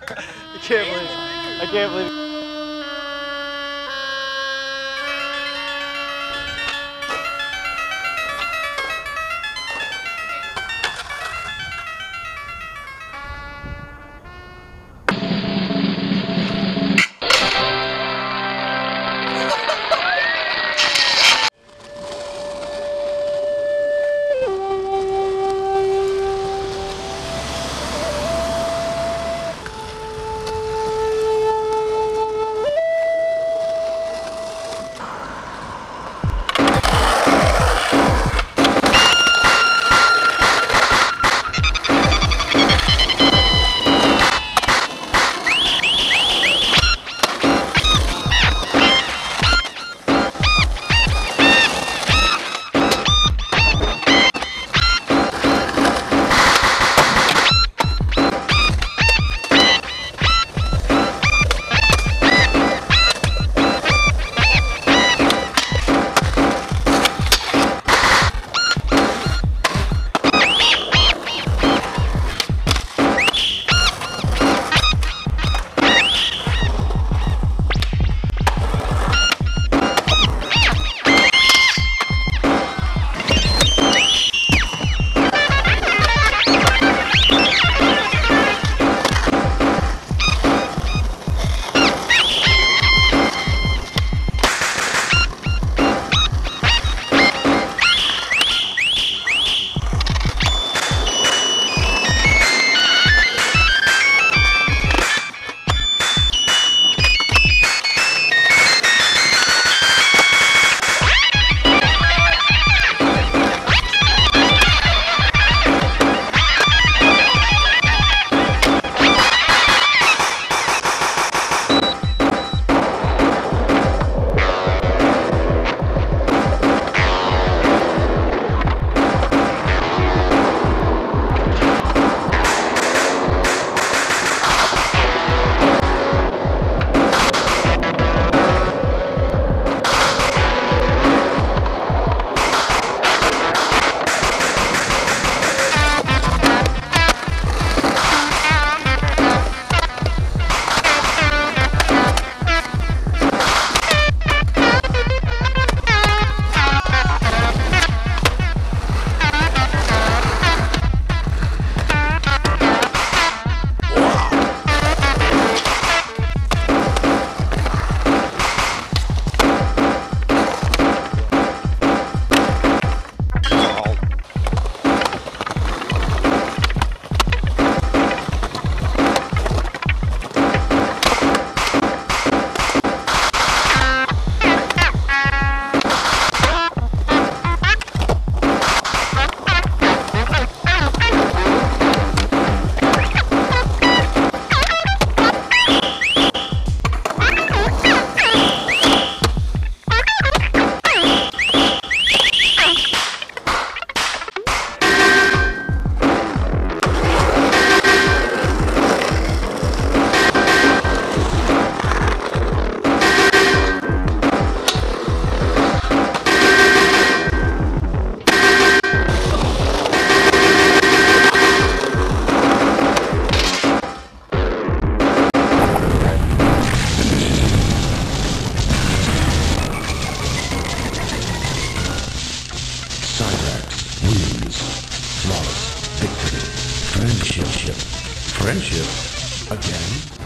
I can't believe it. I can't believe it. Friendship. Friendship? Again?